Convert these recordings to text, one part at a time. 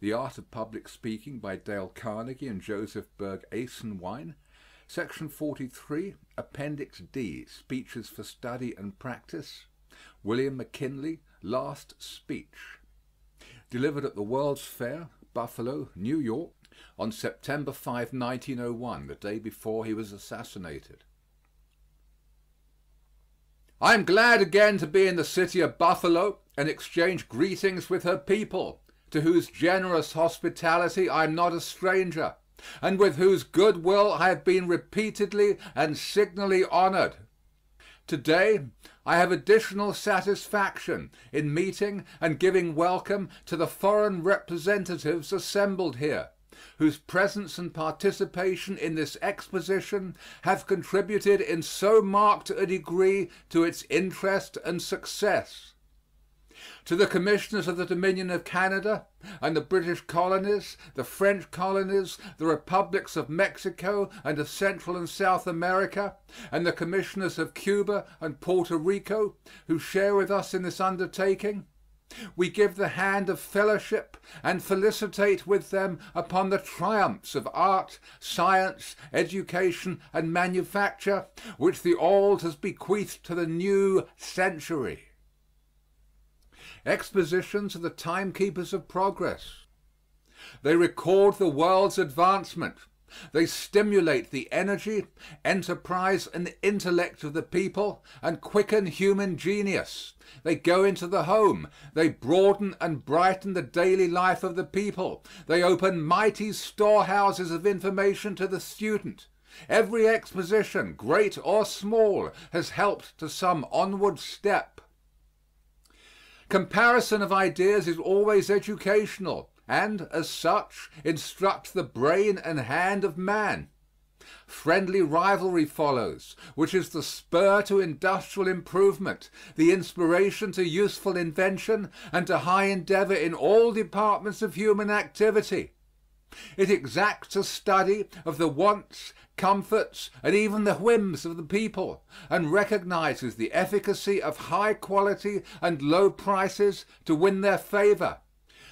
The Art of Public Speaking by Dale Carnegie and Joseph Berg Esenwein. Section 43, Appendix D, Speeches for Study and Practice. William McKinley, Last Speech. Delivered at the World's Fair, Buffalo, New York, on September 5, 1901, the day before he was assassinated. I am glad again to be in the city of Buffalo and exchange greetings with her people, to whose generous hospitality I am not a stranger, and with whose good will I have been repeatedly and signally honored. To day I have additional satisfaction in meeting and giving welcome to the foreign representatives assembled here whose presence and participation in this exposition have contributed in so marked a degree to its interest and success. To the commissioners of the Dominion of Canada and the British colonies, the French colonies, the republics of Mexico and of Central and South America, and the commissioners of Cuba and Porto Rico, who share with us in this undertaking, we give the hand of fellowship and felicitate with them upon the triumphs of art, science, education, and manufacture which the old has bequeathed to the new century. Expositions are the timekeepers of progress. They record the world's advancement. They stimulate the energy, enterprise, and intellect of the people and quicken human genius. They go into the home. They broaden and brighten the daily life of the people. They open mighty storehouses of information to the student. Every exposition, great or small, has helped to some onward step. Comparison of ideas is always educational and, as such, instructs the brain and hand of man. Friendly rivalry follows, which is the spur to industrial improvement, the inspiration to useful invention and to high endeavor in all departments of human activity. It exacts a study of the wants, comforts, and even the whims of the people, and recognizes the efficacy of high quality and low prices to win their favor.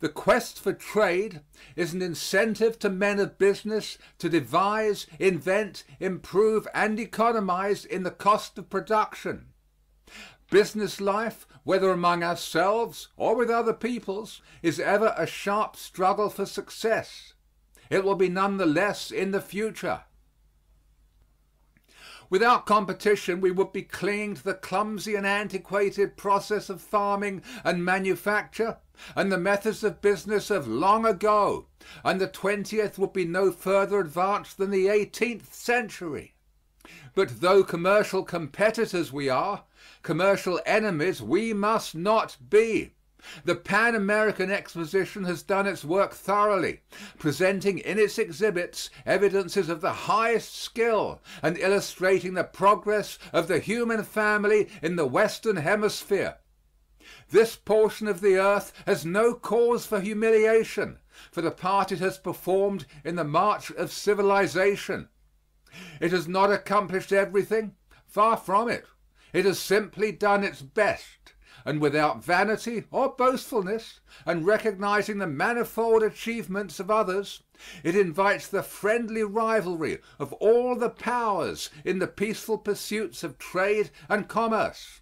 The quest for trade is an incentive to men of business to devise, invent, improve, and economize in the cost of production. Business life, whether among ourselves or with other peoples, is ever a sharp struggle for success. It will be none the less in the future. Without competition we would be clinging to the clumsy and antiquated process of farming and manufacture and the methods of business of long ago, and the twentieth would be no further advanced than the eighteenth century. But though commercial competitors we are, commercial enemies we must not be. The Pan American Exposition has done its work thoroughly, presenting in its exhibits evidences of the highest skill and illustrating the progress of the human family in the Western Hemisphere. This portion of the earth has no cause for humiliation for the part it has performed in the march of civilization. It has not accomplished everything far from it. It has simply done its best and without vanity or boastfulness, and recognizing the manifold achievements of others, it invites the friendly rivalry of all the powers in the peaceful pursuits of trade and commerce,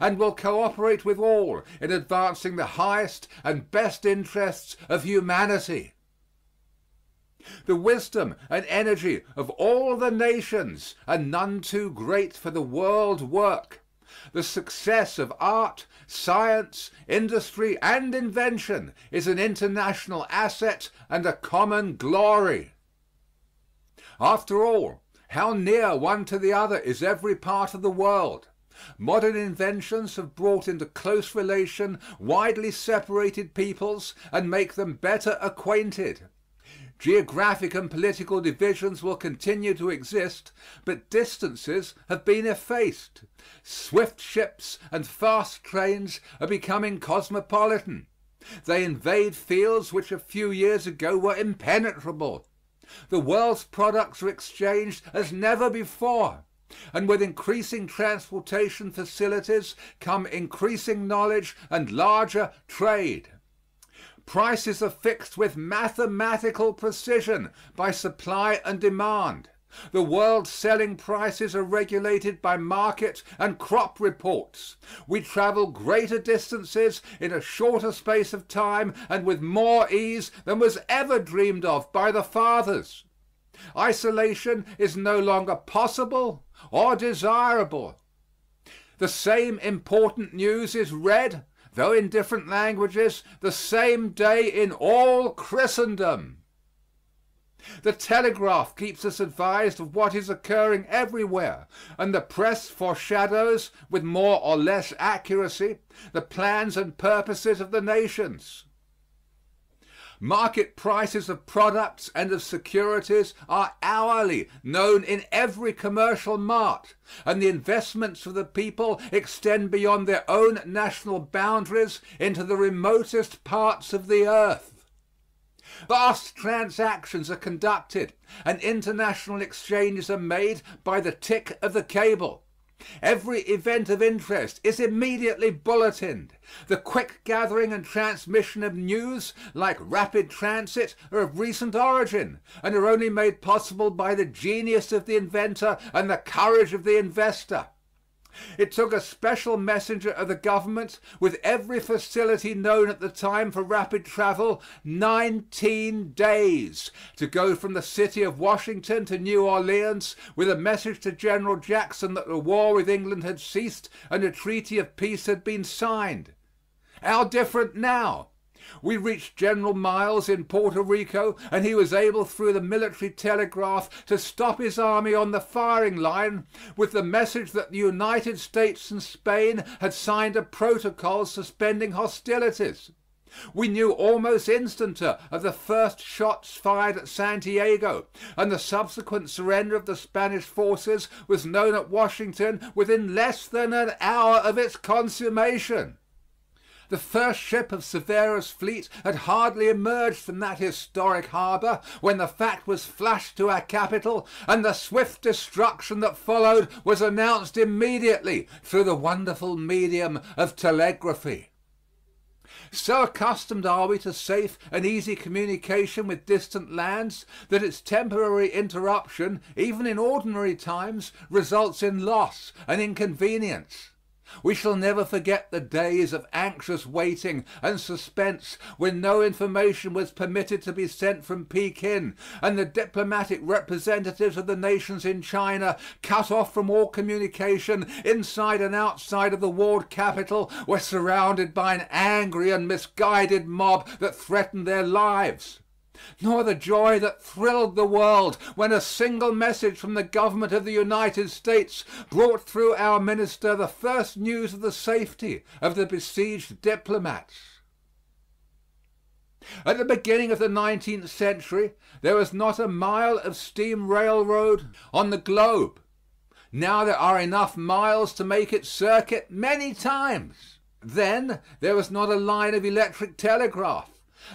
and will cooperate with all in advancing the highest and best interests of humanity. The wisdom and energy of all the nations are none too great for the world work the success of art, science, industry, and invention is an international asset and a common glory. After all, how near one to the other is every part of the world! Modern inventions have brought into close relation widely separated peoples and make them better acquainted. Geographic and political divisions will continue to exist, but distances have been effaced. Swift ships and fast trains are becoming cosmopolitan. They invade fields which a few years ago were impenetrable. The world's products are exchanged as never before, and with increasing transportation facilities come increasing knowledge and larger trade. Prices are fixed with mathematical precision by supply and demand. The world's selling prices are regulated by market and crop reports. We travel greater distances in a shorter space of time and with more ease than was ever dreamed of by the fathers. Isolation is no longer possible or desirable. The same important news is read, though in different languages, the same day in all Christendom. The telegraph keeps us advised of what is occurring everywhere, and the press foreshadows, with more or less accuracy, the plans and purposes of the nations. Market prices of products and of securities are hourly known in every commercial mart, and the investments of the people extend beyond their own national boundaries into the remotest parts of the earth. Vast transactions are conducted and international exchanges are made by the tick of the cable. Every event of interest is immediately bulletined. The quick gathering and transmission of news, like rapid transit, are of recent origin, and are only made possible by the genius of the inventor and the courage of the investor. It took a special messenger of the government, with every facility known at the time for rapid travel, nineteen days to go from the city of Washington to New Orleans with a message to General Jackson that the war with England had ceased and a treaty of peace had been signed. How different now! We reached General Miles in Porto Rico and he was able through the military telegraph to stop his army on the firing line with the message that the United States and Spain had signed a protocol suspending hostilities. We knew almost instanter of the first shots fired at Santiago, and the subsequent surrender of the Spanish forces was known at Washington within less than an hour of its consummation. The first ship of Cervera's fleet had hardly emerged from that historic harbor when the fact was flashed to our capital, and the swift destruction that followed was announced immediately through the wonderful medium of telegraphy. So accustomed are we to safe and easy communication with distant lands that its temporary interruption, even in ordinary times, results in loss and inconvenience. We shall never forget the days of anxious waiting and suspense when no information was permitted to be sent from Pekin and the diplomatic representatives of the nations in China, cut off from all communication inside and outside of the walled capital, were surrounded by an angry and misguided mob that threatened their lives nor the joy that thrilled the world when a single message from the government of the United States brought through our minister the first news of the safety of the besieged diplomats. At the beginning of the nineteenth century there was not a mile of steam railroad on the globe. Now there are enough miles to make its circuit many times. Then there was not a line of electric telegraph.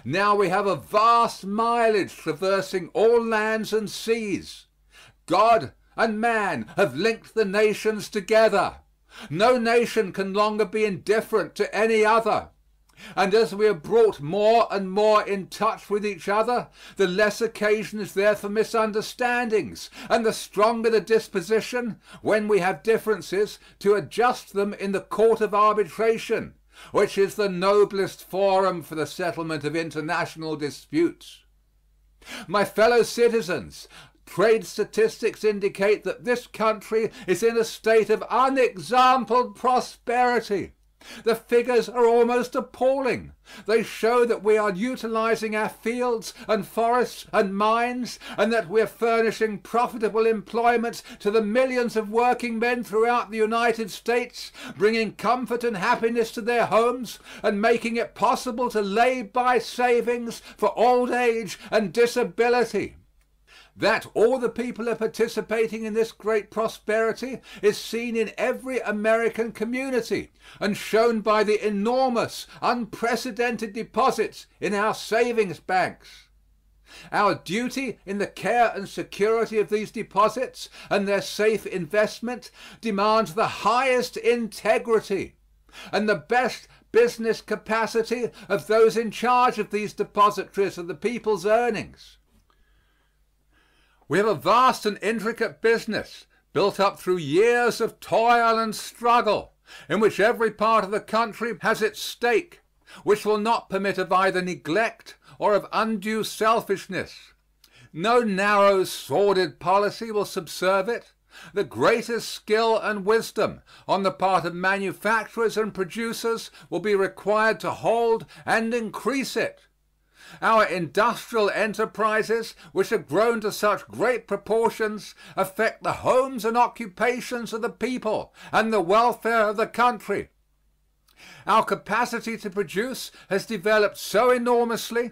Now we have a vast mileage traversing all lands and seas. God and man have linked the nations together. No nation can longer be indifferent to any other. And as we are brought more and more in touch with each other, the less occasion is there for misunderstandings, and the stronger the disposition, when we have differences, to adjust them in the court of arbitration which is the noblest forum for the settlement of international disputes. My fellow citizens, trade statistics indicate that this country is in a state of unexampled prosperity. The figures are almost appalling. They show that we are utilizing our fields and forests and mines, and that we are furnishing profitable employment to the millions of working men throughout the United States, bringing comfort and happiness to their homes, and making it possible to lay by savings for old age and disability. That all the people are participating in this great prosperity is seen in every American community and shown by the enormous, unprecedented deposits in our savings banks. Our duty in the care and security of these deposits and their safe investment demands the highest integrity and the best business capacity of those in charge of these depositories of the people's earnings. We have a vast and intricate business, built up through years of toil and struggle, in which every part of the country has its stake, which will not permit of either neglect or of undue selfishness. No narrow, sordid policy will subserve it. The greatest skill and wisdom on the part of manufacturers and producers will be required to hold and increase it. Our industrial enterprises, which have grown to such great proportions, affect the homes and occupations of the people and the welfare of the country. Our capacity to produce has developed so enormously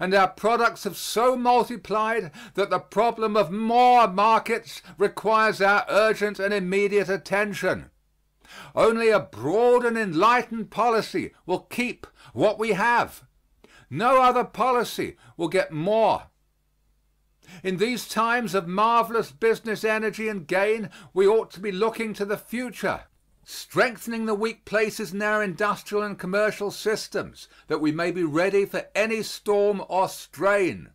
and our products have so multiplied that the problem of more markets requires our urgent and immediate attention. Only a broad and enlightened policy will keep what we have. No other policy will get more. In these times of marvelous business energy and gain we ought to be looking to the future, strengthening the weak places in our industrial and commercial systems that we may be ready for any storm or strain.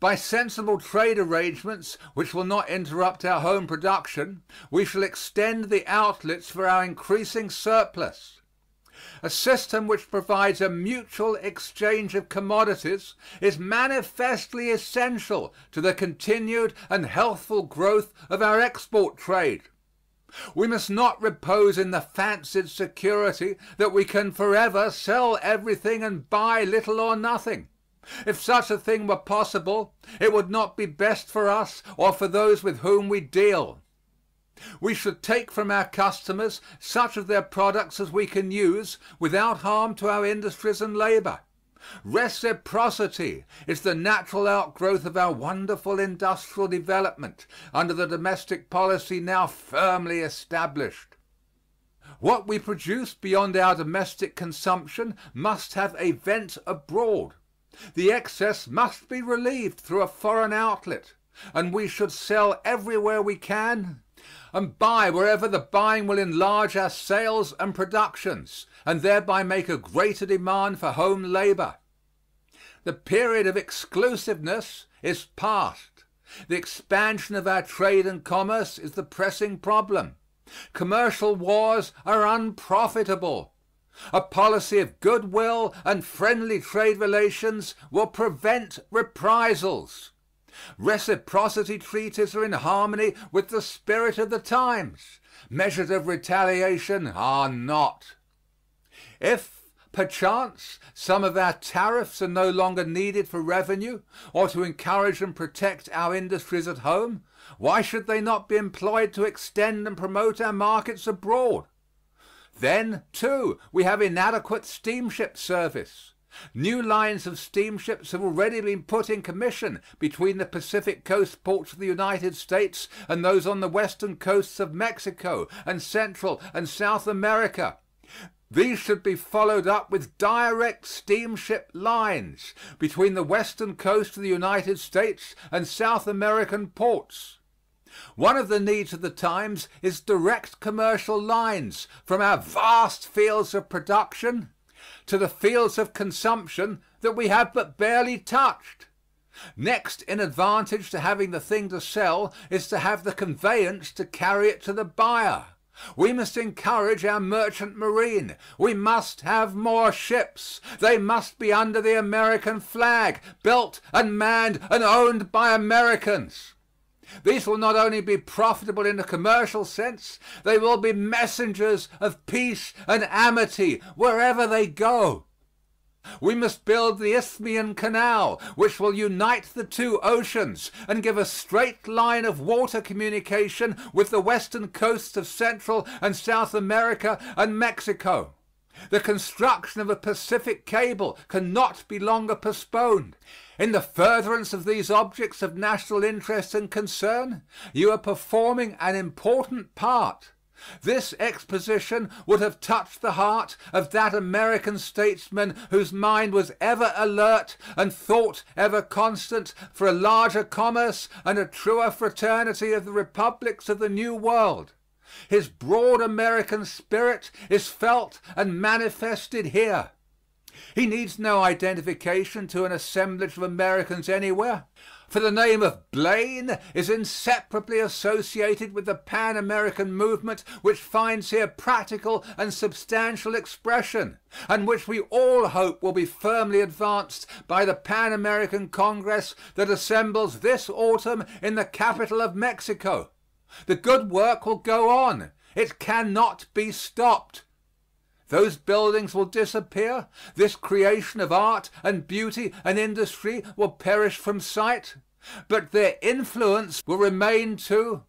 By sensible trade arrangements which will not interrupt our home production, we shall extend the outlets for our increasing surplus. A system which provides a mutual exchange of commodities is manifestly essential to the continued and healthful growth of our export trade. We must not repose in the fancied security that we can forever sell everything and buy little or nothing. If such a thing were possible, it would not be best for us or for those with whom we deal. We should take from our customers such of their products as we can use without harm to our industries and labor. Reciprocity is the natural outgrowth of our wonderful industrial development under the domestic policy now firmly established. What we produce beyond our domestic consumption must have a vent abroad. The excess must be relieved through a foreign outlet, and we should sell everywhere we can and buy wherever the buying will enlarge our sales and productions and thereby make a greater demand for home labor. The period of exclusiveness is past. The expansion of our trade and commerce is the pressing problem. Commercial wars are unprofitable. A policy of good will and friendly trade relations will prevent reprisals. Reciprocity treaties are in harmony with the spirit of the times. Measures of retaliation are not. If, perchance, some of our tariffs are no longer needed for revenue or to encourage and protect our industries at home, why should they not be employed to extend and promote our markets abroad? Then, too, we have inadequate steamship service. New lines of steamships have already been put in commission between the Pacific coast ports of the United States and those on the western coasts of Mexico and Central and South America. These should be followed up with direct steamship lines between the western coast of the United States and South American ports. One of the needs of the times is direct commercial lines from our vast fields of production to the fields of consumption that we have but barely touched. Next in advantage to having the thing to sell is to have the conveyance to carry it to the buyer. We must encourage our merchant marine. We must have more ships. They must be under the American flag, built and manned and owned by Americans. These will not only be profitable in a commercial sense, they will be messengers of peace and amity wherever they go. We must build the Isthmian Canal, which will unite the two oceans and give a straight line of water communication with the western coasts of Central and South America and Mexico. The construction of a Pacific cable cannot be longer postponed. In the furtherance of these objects of national interest and concern, you are performing an important part. This exposition would have touched the heart of that American statesman whose mind was ever alert and thought ever constant for a larger commerce and a truer fraternity of the republics of the New World. His broad American spirit is felt and manifested here. He needs no identification to an assemblage of Americans anywhere, for the name of Blaine is inseparably associated with the Pan American movement which finds here practical and substantial expression, and which we all hope will be firmly advanced by the Pan American Congress that assembles this autumn in the capital of Mexico. The good work will go on. It cannot be stopped. Those buildings will disappear, this creation of art and beauty and industry will perish from sight, but their influence will remain to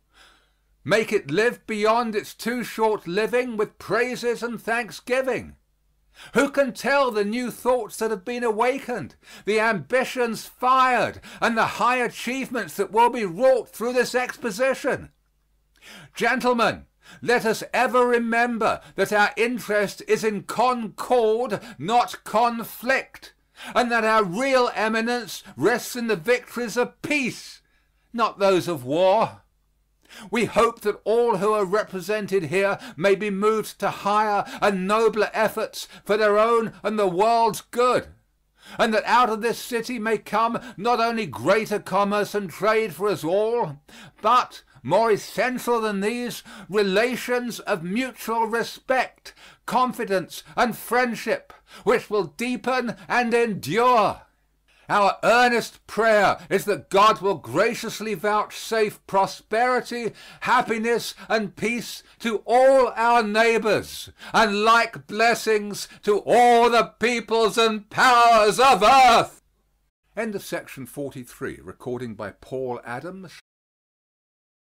make it live beyond its too short living with praises and thanksgiving. Who can tell the new thoughts that have been awakened, the ambitions fired, and the high achievements that will be wrought through this exposition? Gentlemen, let us ever remember that our interest is in concord, not conflict, and that our real eminence rests in the victories of peace, not those of war. We hope that all who are represented here may be moved to higher and nobler efforts for their own and the world's good, and that out of this city may come not only greater commerce and trade for us all, but more essential than these, relations of mutual respect, confidence, and friendship, which will deepen and endure. Our earnest prayer is that God will graciously vouchsafe prosperity, happiness, and peace to all our neighbors, and like blessings to all the peoples and powers of earth. End of section 43, recording by Paul Adams.